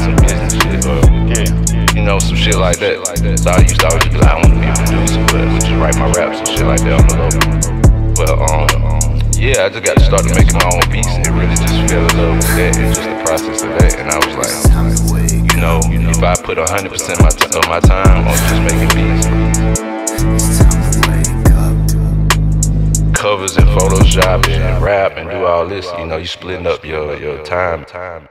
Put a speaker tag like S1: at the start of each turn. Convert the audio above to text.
S1: business shit or yeah. you know some shit like that. So I used to always be like, I want to be a producer, but I just write my raps and shit like that on the low. But um, yeah, I just got to start making my own beats and it really just fell in love with that and just the process of that. And I was like, you know, if I put 100% of my, of my time on just making beats covers and Photoshop and rap and do all this, you know, you splitting up your, your time. time.